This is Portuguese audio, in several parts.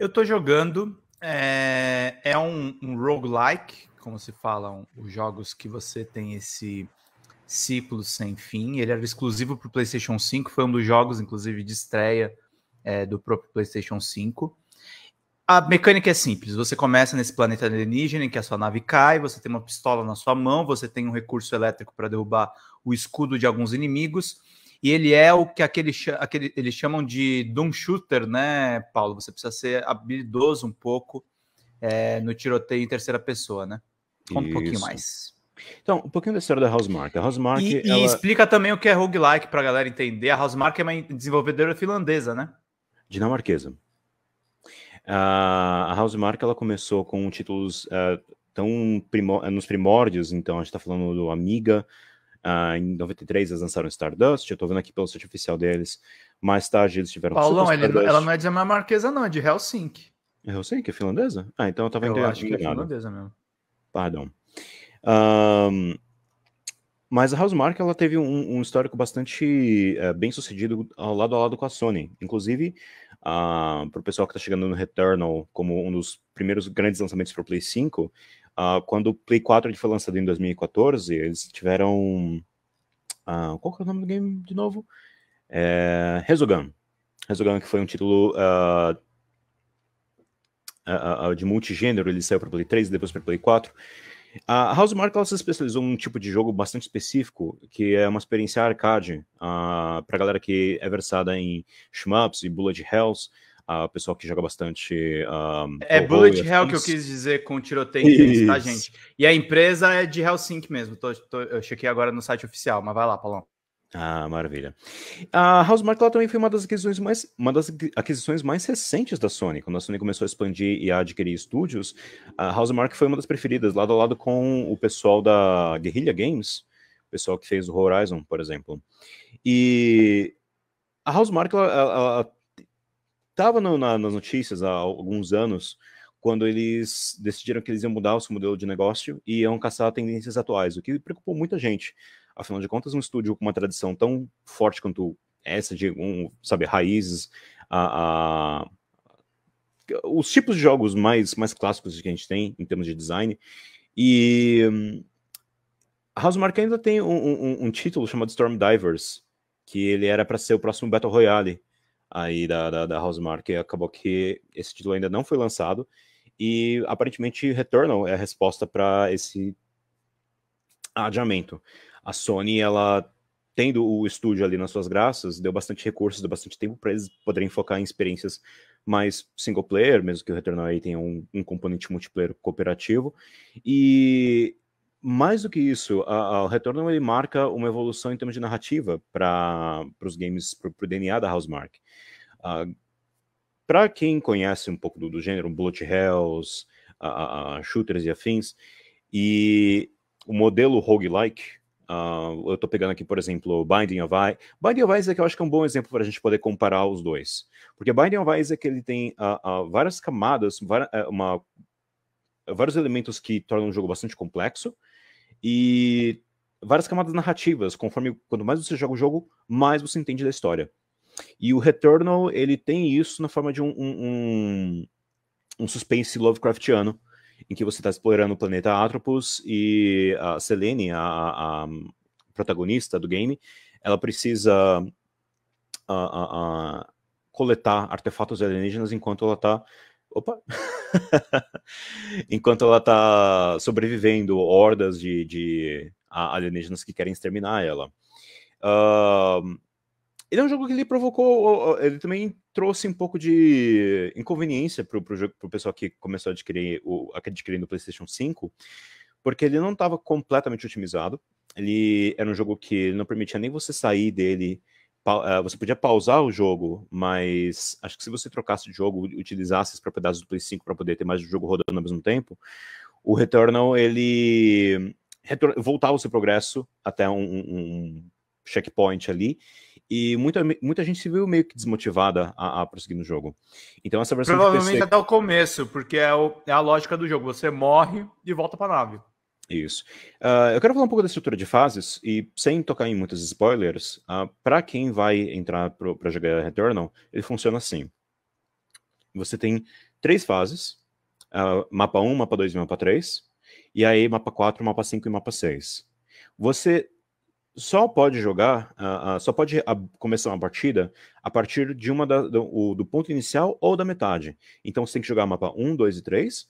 Eu tô jogando. É, é um, um roguelike, como se falam os jogos que você tem esse ciclo sem fim. Ele era exclusivo para o PlayStation 5, foi um dos jogos, inclusive, de estreia é, do próprio PlayStation 5. A mecânica é simples. Você começa nesse planeta alienígena em que a sua nave cai, você tem uma pistola na sua mão, você tem um recurso elétrico para derrubar o escudo de alguns inimigos. E ele é o que aquele, aquele, eles chamam de Doom Shooter, né, Paulo? Você precisa ser habilidoso um pouco é, no tiroteio em terceira pessoa, né? Conta um pouquinho mais. Então, um pouquinho da história da Housemark. A Housemark, e, ela... e explica também o que é roguelike para a galera entender. A Housemark é uma desenvolvedora finlandesa, né? Dinamarquesa. a Housemark ela começou com títulos uh, tão primor nos primórdios, então a gente está falando do Amiga. Uh, em 93 eles lançaram Stardust, eu estou vendo aqui pelo site oficial deles. Mais tarde eles tiveram. Paulão, ele, ela não é dinamarquesa, não, é de Helsinki. É Helsinki, é finlandesa? Ah, então eu estava entendendo. Eu acho que é finlandesa mesmo. Pardon. Um, mas a Housemark ela teve um, um histórico bastante uh, bem sucedido ao lado a lado com a Sony. Inclusive, uh, para o pessoal que está chegando no Returnal como um dos primeiros grandes lançamentos para o Play 5, uh, quando o Play 4 foi lançado em 2014, eles tiveram. Uh, qual que é o nome do game de novo? É, Resogun. Resogun, que foi um título de multigênero, ele saiu para Play 3 e depois para Play 4. A Housemark ela se especializou num tipo de jogo bastante específico, que é uma experiência arcade, uh, para galera que é versada em shmups e bullet hells, uh, pessoal que joga bastante. Uh, é bullet hell que eu quis dizer com tiroteio, tá, gente? E a empresa é de Helsinki mesmo. Tô, tô, eu chequei agora no site oficial, mas vai lá, Paulão. Ah, maravilha. A Housemarque também foi uma das aquisições mais uma das aquisições mais recentes da Sony. Quando a Sony começou a expandir e a adquirir estúdios, a Housemarque foi uma das preferidas, lado a lado com o pessoal da Guerrilla Games, o pessoal que fez o Horizon, por exemplo. E a Housemarque ela estava na, nas notícias há alguns anos quando eles decidiram que eles iam mudar o seu modelo de negócio e iam caçar tendências atuais, o que preocupou muita gente. Afinal de contas, um estúdio com uma tradição tão forte quanto essa de, um, sabe, raízes, a, a, os tipos de jogos mais, mais clássicos que a gente tem em termos de design. E um, a Housemark ainda tem um, um, um, título chamado Storm Divers, que ele era para ser o próximo Battle Royale aí da, da, da Housemark, acabou que esse título ainda não foi lançado, e aparentemente Returnal é a resposta para esse adiamento a Sony, ela tendo o estúdio ali nas suas graças, deu bastante recursos, deu bastante tempo para eles poderem focar em experiências mais single player, mesmo que o Returnal aí tenha um, um componente multiplayer cooperativo. E mais do que isso, o Returnal ele marca uma evolução em termos de narrativa para os games, para o DNA da Housemark. Uh, para quem conhece um pouco do, do gênero, Bullet Hells, uh, uh, shooters e afins, e o modelo roguelike, Uh, eu estou pegando aqui, por exemplo, Binding of Isaac. Binding of Isaac eu acho que é um bom exemplo para a gente poder comparar os dois. Porque Binding of Isaac ele tem uh, várias camadas, eh, uma, vários elementos que tornam o jogo bastante complexo e várias camadas narrativas. Conforme quanto mais você joga o jogo, mais você entende da história. E o Returnal ele tem isso na forma de um, um, um, um suspense Lovecraftiano em que você está explorando o planeta Atropos e a Selene, a, a, protagonista do game, ela precisa a, coletar artefatos alienígenas enquanto ela está Opa! Enquanto ela está sobrevivendo hordas de, de alienígenas que querem exterminar ela. Uh, ele é um jogo que ele provocou, ele também trouxe um pouco de inconveniência para o pessoal que começou a adquirir o adquirir no PlayStation 5, porque ele não estava completamente otimizado. Ele era um jogo que não permitia nem você sair dele. Eh, você podia pausar o jogo, mas acho que se você trocasse de jogo, utilizasse as propriedades do Play 5 para poder ter mais de jogo rodando ao mesmo tempo, o Returnal ele voltava o seu progresso até um, um checkpoint ali e muita, muita gente se viu meio que desmotivada a, a prosseguir no jogo. Então essa versão Provavelmente PC... até o começo, porque é, o, é, a lógica do jogo. Você morre e volta para nave. Isso. Uh, eu quero falar um pouco da estrutura de fases e sem tocar em muitos spoilers, uh, ah, para quem vai entrar para jogar Returnal, ele funciona assim. Você tem três fases: uh, mapa 1, mapa 2 e mapa 3. E aí, mapa 4, mapa 5 e mapa 6. Você só pode jogar, uh, uh, só pode começar uma partida a partir de uma da, do, do, ponto inicial ou da metade. Então você tem que jogar mapa 1, 2 e 3,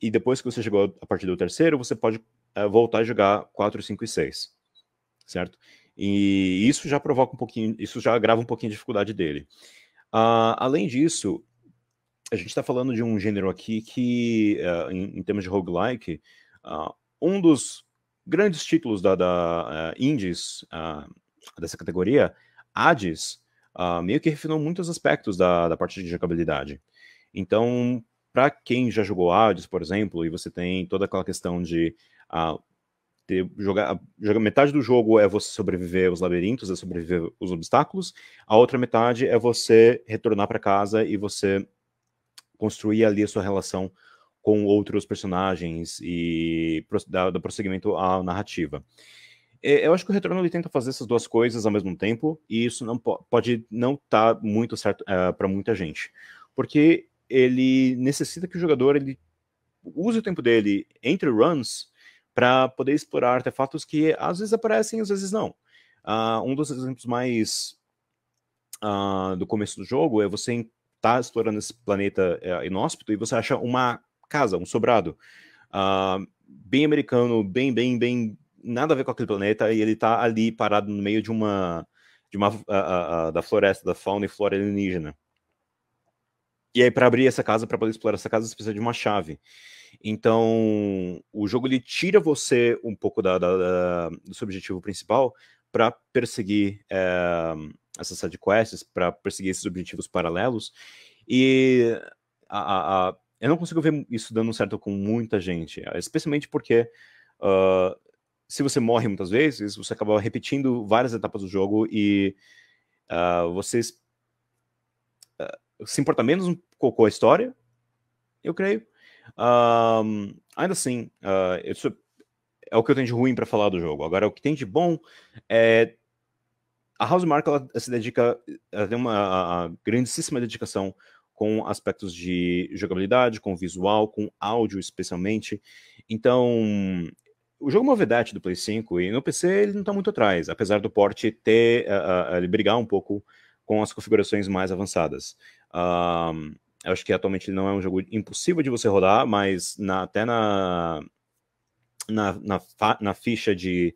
e depois que você chegou a partir do terceiro, você pode voltar a jogar 4, 5 e 6. Certo? E isso já provoca um pouquinho, isso já agrava um pouquinho a dificuldade dele. além disso, a gente está falando de um gênero aqui que, em, em termos de roguelike, um dos grandes títulos da, da uh, indies uh, dessa categoria, Hades, uh, meio que refinou muitos aspectos da, da parte de jogabilidade. Então, para quem já jogou Hades, por exemplo, e você tem toda aquela questão de uh, ter, jogar, jogar, metade do jogo é você sobreviver aos labirintos, é sobreviver aos obstáculos, a outra metade é você retornar para casa e você construir ali a sua relação com outros personagens e dar, prosseguimento à narrativa. Eu acho que o Retorno ele tenta fazer essas duas coisas ao mesmo tempo, e isso não pode não estar tá muito certo uh, eh, para muita gente, porque ele necessita que o jogador ele use o tempo dele entre runs para poder explorar artefatos que às vezes aparecem, às vezes não. Uh, um dos exemplos mais uh, do começo do jogo é você tá explorando esse planeta uh, inóspito e você acha uma casa, um sobrado. Uh, bem americano, bem, bem, bem. Nada a ver com aquele planeta, e ele tá ali parado no meio de uma. De uma da floresta, da fauna e flora alienígena. E aí, para abrir essa casa, para poder explorar essa casa, você precisa de uma chave. Então, o jogo ele tira você um pouco da, da, da do seu objetivo principal para perseguir é, essas sidequests, para perseguir esses objetivos paralelos. E a, a, eu não consigo ver isso dando certo com muita gente, especialmente porque uh, se você morre muitas vezes, você acaba repetindo várias etapas do jogo e uh, você uh, se importa menos com a história, eu creio. ainda assim, isso é o que eu tenho de ruim para falar do jogo. Agora, o que tem de bom é a House Mark ela se dedica, ela tem uma grandíssima dedicação com aspectos de jogabilidade, com visual, com áudio especialmente. Então, o jogo é uma vedete do Play 5 e no PC ele não está muito atrás, apesar do porte ter uh, uh, ele brigar um pouco com as configurações mais avançadas. Uh, eu acho que atualmente ele não é um jogo impossível de você rodar, mas na, até na, na, na, na, ficha de